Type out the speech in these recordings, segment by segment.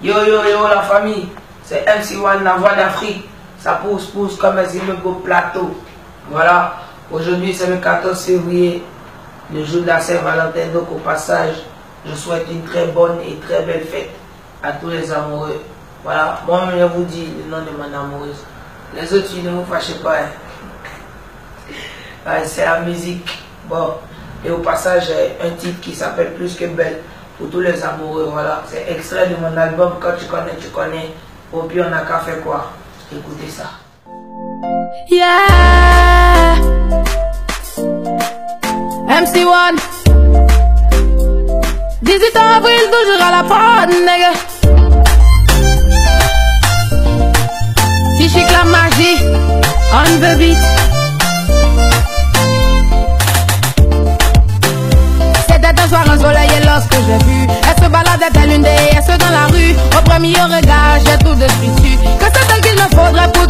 Yo yo yo la famille, c'est MC1 la voix d'Afrique. Ça pousse pousse comme un beau plateau. Voilà, aujourd'hui c'est le 14 février, le jour de la Saint-Valentin. Donc au passage, je souhaite une très bonne et très belle fête à tous les amoureux. Voilà, moi je vous dis le nom de mon amoureuse. Les autres, ne vous fâchez pas. Hein. c'est la musique. Bon, et au passage, un titre qui s'appelle Plus que belle pour tous les amoureux. Voilà, c'est extrait de mon album. Quand tu connais, tu connais. Au pire, on a qu'à faire quoi? Écoutez ça. Yeah. MC1. 18 avril, toujours à la prod, nigga. Fichique la magie, on the beat. Lorsque j'ai vu. Elle se baladait telle une déesse dans la rue. Au premier regard j'ai tout de suite su Que c'est elle qu'il me faudrait pour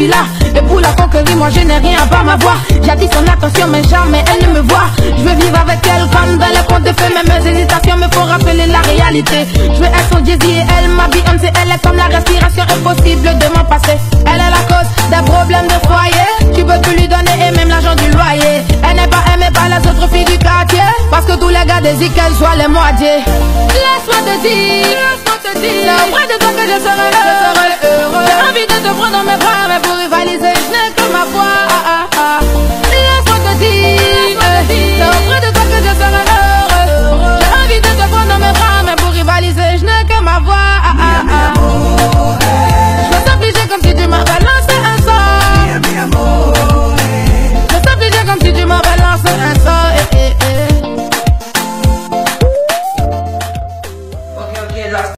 grosse villa Et pour la conquérir, moi je n'ai rien à part ma voix. J'attire son attention mais jamais elle ne me voit. Je veux vivre avec elle comme dans les contes de fées. Mais mes hésitations me font rappeler la réalité. Je veux être son Jay-Z et elle ma Beyoncé Elle est comme la respiration impossible de mon passé Elle est la cause des problèmes de foyer. Tu peux plus lui donner et même l'argent du loyer. Elle n'est pas aimée par les autres filles du quartier. Parce que tous les gars désirent qu'elle soit les moitiés. Laisse-moi te dire C'est auprès de toi que je serai heureux. J'ai envie de te prendre dans mes bras Mais rivaliser, je n'ai que ma foi. Ah, ah, ah. Te dire, c'est auprès de toi que je serai heureux. J'ai envie de te prendre dans mes bras, mais pour rivaliser, je n'ai que ma voix. Ah, ah, ah.